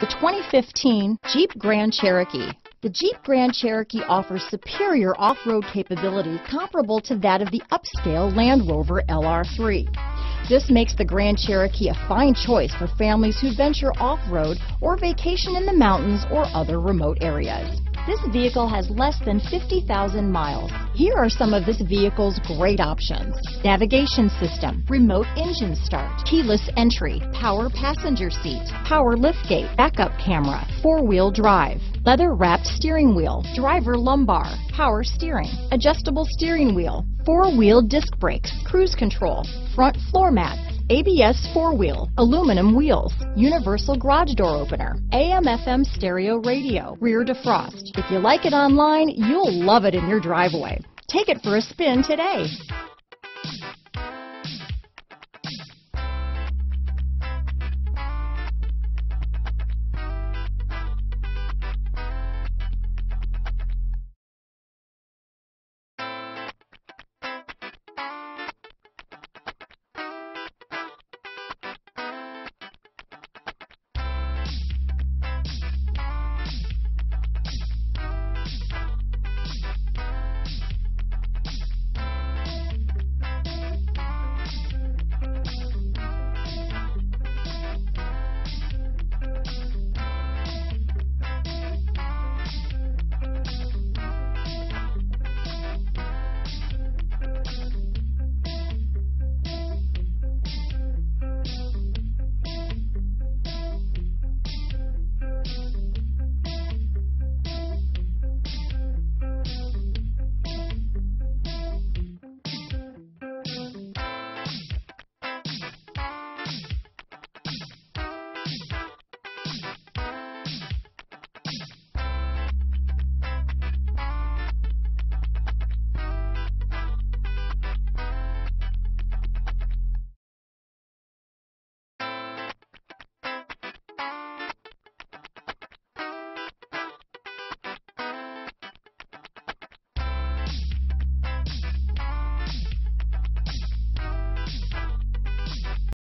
The 2015 Jeep Grand Cherokee. The Jeep Grand Cherokee offers superior off-road capability comparable to that of the upscale Land Rover LR3. This makes the Grand Cherokee a fine choice for families who venture off-road or vacation in the mountains or other remote areas. This vehicle has less than 50,000 miles. Here are some of this vehicle's great options. Navigation system, remote engine start, keyless entry, power passenger seat, power liftgate, backup camera, four-wheel drive, leather wrapped steering wheel, driver lumbar, power steering, adjustable steering wheel, four-wheel disc brakes, cruise control, front floor mats, ABS four-wheel, aluminum wheels, universal garage door opener, AM FM stereo radio, rear defrost. If you like it online, you'll love it in your driveway. Take it for a spin today.